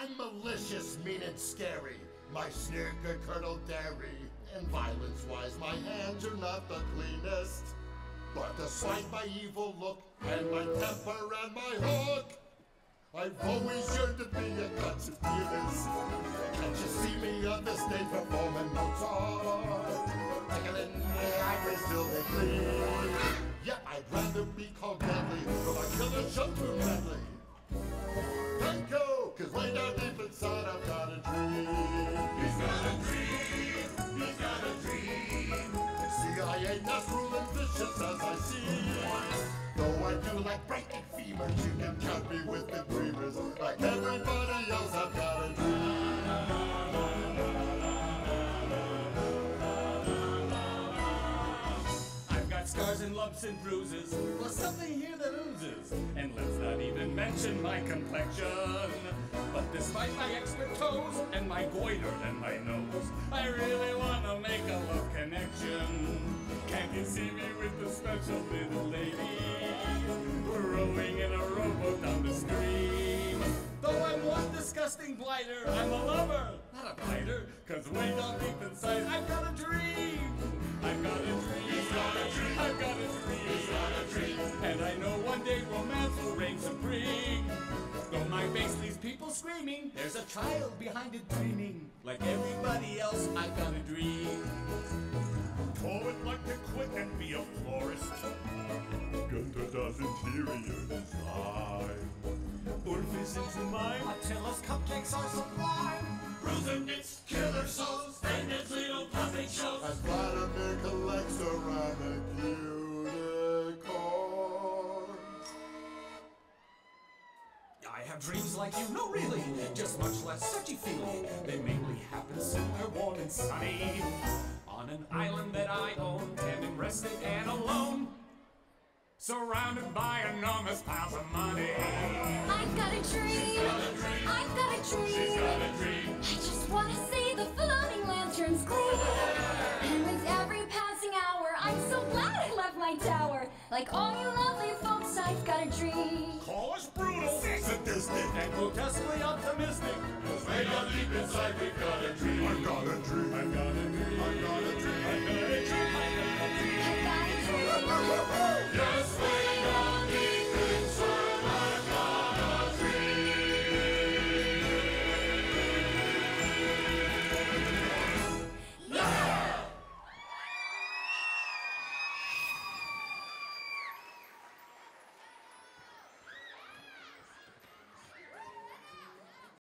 I'm malicious, mean, and scary. My sneer could curdle dairy. And violence wise, my hands are not the cleanest. But despite my evil look, and my temper and my hook, I've always yearned to be a gutsy pianist. Can't you see me on the stage performing Mozart? Tickling the iris till they bleed. Yeah, I'd rather be called deadly, but my killer show too medley. I do like breaking femurs, you can count me with the dreamers. Like everybody else, I've got a dream. Scars and lumps and bruises, plus something here that oozes. And let's not even mention my complexion. But despite my expert toes and my goiter and my nose, I really wanna make a love connection. Can't you see me with the special little blighter, I'm a lover, not a fighter. Cause way down deep inside, I've got a dream. I've got a dream. He's got a dream. I've got a dream. He's got a dream. And I know one day romance will reign supreme. Though my face leaves people screaming, there's a child behind it dreaming. Like everybody else, I've got a dream. Oh, Poet like to quit and be a florist. Gunther does interior is into mine. Attila's cupcakes are sublime. Killer souls and its little puppet shows. As Vladimir collects. I have dreams like you, no really, just much less touchy feely. They mainly happen somewhere warm and sunny. On an island that I own, and am rested and alone. Surrounded by enormous piles Like all you lovely folks, I've got a dream. Cause brutal, sadistic, and grotesquely optimistic is laid up inside me.